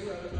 zero.